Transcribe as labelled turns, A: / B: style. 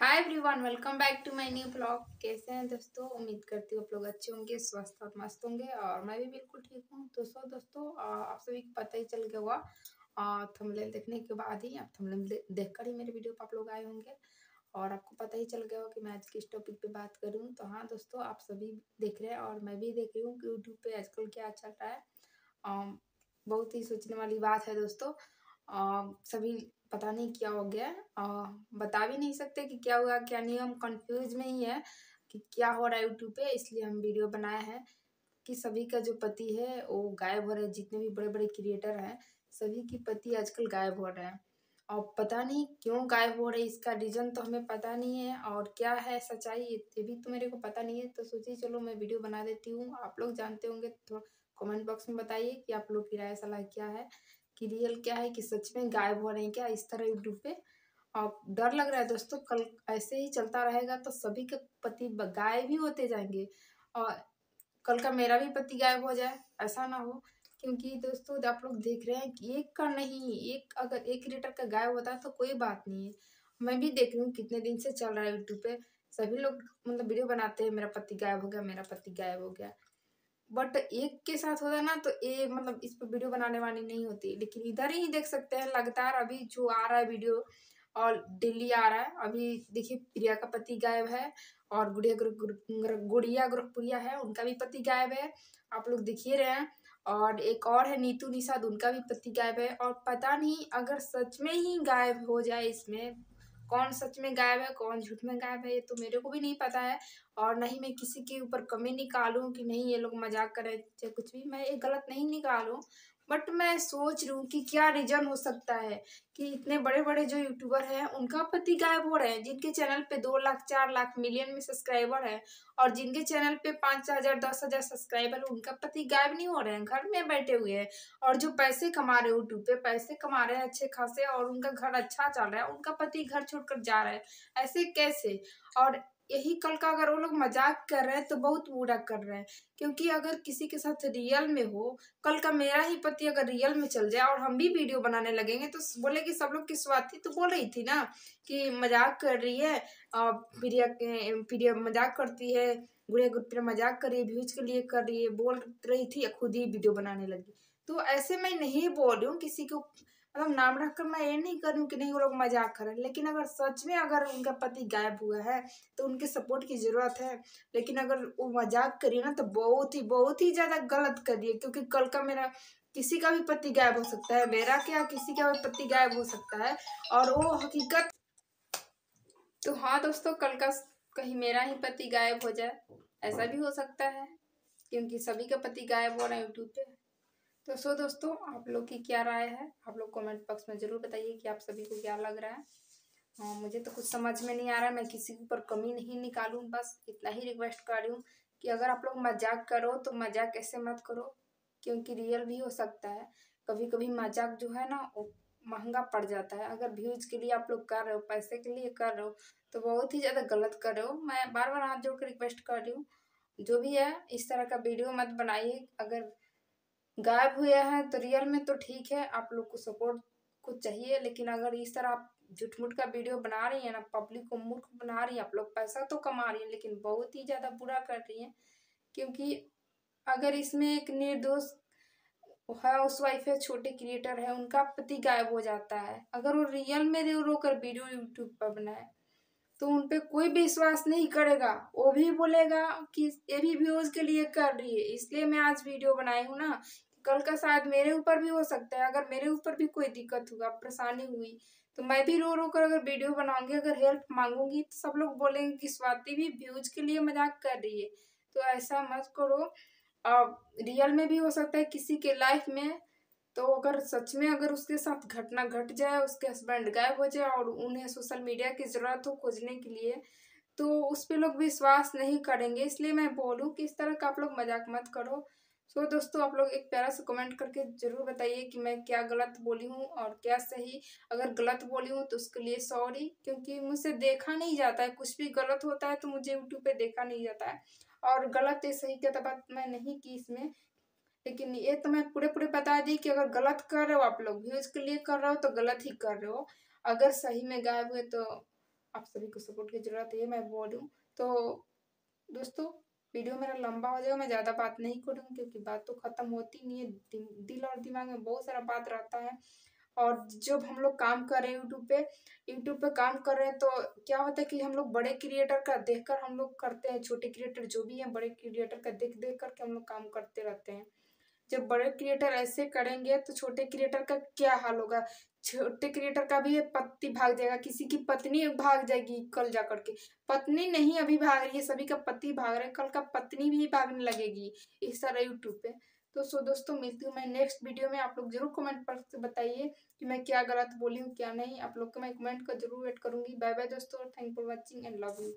A: Hi everyone welcome back to my new blog कैसे हैं दोस्तों? उम्मीद करती हूँ आप लोग अच्छे होंगे, स्वस्थ और मस्त होंगे, और मैं भी बिल्कुल ठीक हूँ। तो सो दोस्तों आप सभी को पता ही चल गया हुआ थंबनेल देखने के बाद ही आप थंबनेल देखकर ही मेरे वीडियो पर आप लोग आए होंगे। और आपको पता ही चल गया हो कि मैं आज किस टॉपिक पे बात करूँ। तो हाँ दोस्तों, आप सभी देख रहे हैं और मैं भी देख रही हूँ कि यूट्यूब पे आजकल क्या चल रहा है। बहुत ही सोचने वाली बात है दोस्तों। सभी पता नहीं क्या हो गया। आ, बता भी नहीं सकते कि क्या हुआ क्या नहीं। हम कंफ्यूज में ही है कि क्या हो रहा है यूट्यूब पे इसलिए हम वीडियो बनाए हैं कि सभी का जो पति है वो गायब हो रहा है। जितने भी बड़े बड़े क्रिएटर हैं सभी की पति आजकल गायब हो रहे हैं। और पता नहीं क्यों गायब हो रहे इसका रीज़न तो हमें पता नहीं है। और क्या है सच्चाई ये भी तो मेरे को पता नहीं है। तो सोचिए चलो मैं वीडियो बना देती हूँ। आप लोग जानते होंगे तो कमेंट बॉक्स में बताइए कि आप लोग की राय सलाह क्या है। कि रियल क्या है, कि सच में गायब हो रहे हैं क्या इस तरह यूट्यूब पे? और डर लग रहा है दोस्तों, कल ऐसे ही चलता रहेगा तो सभी के पति गायब ही होते जाएँगे। और कल का मेरा भी पति गायब हो जाए, ऐसा ना हो। क्योंकि दोस्तों, आप लोग देख रहे हैं कि एक का नहीं, एक अगर एक क्रिएटर का गायब होता है तो कोई बात नहीं है। मैं भी देख रही हूँ कितने दिन से चल रहा है यूट्यूब पे। सभी लोग मतलब वीडियो बनाते हैं, मेरा पति गायब हो गया, मेरा पति गायब हो गया। बट एक के साथ होता ना तो ये मतलब इस पर वीडियो बनाने वाली नहीं होती। लेकिन इधर ही देख सकते हैं, लगातार अभी जो आ रहा है वीडियो, और दिल्ली आ रहा है। अभी देखिए, प्रिया का पति गायब है, और गुड़िया गुड़िया ग्रुपुरिया है, उनका भी पति गायब है। आप लोग देखिए रहे हैं। और एक और है नीतू निषाद, उनका भी पति गायब है। और पता नहीं, अगर सच में ही गायब हो जाए इसमें कौन सच में गायब है, कौन झूठ में गायब है, ये तो मेरे को भी नहीं पता है। और नहीं मैं किसी के ऊपर कमी निकालूं कि नहीं ये लोग मज़ाक करें चाहे कुछ भी, मैं ये गलत नहीं निकालूं। बट मैं सोच रही हूँ कि क्या रीजन हो सकता है कि इतने बड़े बड़े जो यूट्यूबर हैं, उनका पति गायब हो रहे हैं, जिनके चैनल पे दो लाख, चार लाख मिलियन में सब्सक्राइबर है और जिनके चैनल पे पाँच हज़ार, दस हज़ार सब्सक्राइबर है, उनका पति गायब नहीं हो रहे हैं, घर में बैठे हुए हैं और जो पैसे कमा रहे यूट्यूब पे, पैसे कमा रहे हैं अच्छे खासे और उनका घर अच्छा चल रहा है, उनका पति घर छोड़कर जा रहा है, ऐसे कैसे? और यही कल का अगर वो लोग मज़ाक कर रहे हैं तो बहुत बुरा कर रहे हैं। क्योंकि अगर किसी के साथ रियल में हो, कल का मेरा ही पति अगर रियल में चल जाए और हम भी वीडियो बनाने लगेंगे तो बोले कि सब लोग की स्वाति तो बोल रही थी ना कि मज़ाक कर रही है, और प्रिया प्रिया मज़ाक करती है, गुड़िया गुड़िया मज़ाक कर रही है व्यूज़ के लिए कर रही है, बोल रही थी, खुद ही वीडियो बनाने लगी। तो ऐसे मैं नहीं बोल रही हूँ किसी को मतलब नाम रखकर मैं ये नहीं कर कि नहीं वो लोग मज़ाक कर। लेकिन अगर सच में अगर उनका पति गायब हुआ है तो उनके सपोर्ट की ज़रूरत है। लेकिन अगर वो मज़ाक करिए ना तो बहुत ही बहुत ही ज़्यादा गलत करिए। क्योंकि कल का मेरा किसी का भी पति गायब हो सकता है, मेरा क्या किसी का भी पति गायब हो सकता है, और वो हकीकत तो हाँ दोस्तों, कल का कहीं मेरा ही पति गायब हो जाए, ऐसा भी हो सकता है। क्योंकि सभी का पति गायब हो रहा है यूट्यूब पे। तो सो दोस्तों, आप लोग की क्या राय है? आप लोग कमेंट बॉक्स में ज़रूर बताइए कि आप सभी को क्या लग रहा है। हाँ मुझे तो कुछ समझ में नहीं आ रहा है मैं किसी के ऊपर कमी नहीं निकालूं, बस इतना ही रिक्वेस्ट कर रही हूँ कि अगर आप लोग मज़ाक करो तो मज़ाक ऐसे मत करो, क्योंकि रियल भी हो सकता है। कभी कभी मज़ाक जो है ना, वो महँगा पड़ जाता है। अगर व्यूज़ के लिए आप लोग कर रहे हो, पैसे के लिए कर रहे हो तो बहुत ही ज़्यादा गलत कर रहे हो। मैं बार बार हाथ जोड़ कर रिक्वेस्ट कर रही हूँ, जो भी है, इस तरह का वीडियो मत बनाइए। अगर गायब हुए हैं तो रियल में तो ठीक है, आप लोग को सपोर्ट को चाहिए, लेकिन अगर इस तरह आप झूठ मूठ का वीडियो बना रही है ना पब्लिक को मूर्ख बना रही है, आप लोग पैसा तो कमा रही है, लेकिन बहुत ही ज़्यादा बुरा कर रही है, क्योंकि अगर इसमें एक निर्दोष है, उस वाइफ है, छोटे क्रिएटर है, उनका पति गायब हो जाता है। अगर वो रियल में रो रो कर वीडियो यूट्यूब पर बनाए तो उन पर कोई विश्वास नहीं करेगा। वो भी बोलेगा कि ये भी व्यूज़ के लिए कर रही है। इसलिए मैं आज वीडियो बनाई हूँ ना। कल का शायद मेरे ऊपर भी हो सकता है। अगर मेरे ऊपर भी कोई दिक्कत हुआ परेशानी हुई तो मैं भी रो रो कर अगर वीडियो बनाऊँगी, अगर हेल्प मांगूँगी तो सब लोग बोलेंगे कि स्वाति भी व्यूज़ के लिए मज़ाक कर रही है। तो ऐसा मत करो। और रियल में भी हो सकता है किसी के लाइफ में तो अगर सच में अगर उसके साथ घटना घट जाए, उसके हस्बैंड गायब हो जाए और उन्हें सोशल मीडिया की ज़रूरत हो खोजने के लिए तो उस पर लोग विश्वास नहीं करेंगे। इसलिए मैं बोलूँ कि इस तरह का आप लोग मज़ाक मत करो। सो दोस्तों, आप लोग एक प्यारा सा कमेंट करके ज़रूर बताइए कि मैं क्या गलत बोली हूँ और क्या सही। अगर गलत बोली हूँ तो उसके लिए सॉरी क्योंकि मुझसे देखा नहीं जाता है। कुछ भी गलत होता है तो मुझे यूट्यूब पे देखा नहीं जाता है। और गलत या सही क्या बात मैं नहीं की इसमें। लेकिन ये तो मैं पूरे पूरे बता दी कि अगर गलत कर रहे हो, आप लोग व्यूज़ के लिए कर रहे हो तो गलत ही कर रहे हो। अगर सही में गायब हुए तो आप सभी को सपोर्ट की ज़रूरत है, मैं बोल तो दोस्तों, वीडियो मेरा लंबा हो जाएगा, मैं ज़्यादा बात नहीं करूँगी, क्योंकि बात तो ख़त्म होती नहीं है। दिल और दिमाग में बहुत सारा बात रहता है। और जब हम लोग काम कर रहे हैं यूट्यूब पे यूट्यूब पे काम कर रहे हैं तो क्या होता है कि हम लोग बड़े क्रिएटर का देखकर हम लोग करते हैं, छोटे क्रिएटर जो भी हैं, बड़े क्रिएटर का देख देख करके हम लोग काम करते रहते हैं। जब बड़े क्रिएटर ऐसे करेंगे तो छोटे क्रिएटर का क्या हाल होगा? छोटे क्रिएटर का भी पति भाग जाएगा, किसी की पत्नी भाग जाएगी कल जा करके पत्नी नहीं अभी भाग रही है, सभी का पति भाग रहे कल का पत्नी भी भागने लगेगी इस तरह यूट्यूब पे। तो सो दोस्तों, मिलती हूँ मैं नेक्स्ट वीडियो में। आप लोग ज़रूर कमेंट पर बताइए कि मैं क्या गलत बोली हूँ, क्या नहीं। आप लोग को मैं कमेंट का ज़रूर वेट करूँगी। बाय बाय दोस्तों thank for watching and love you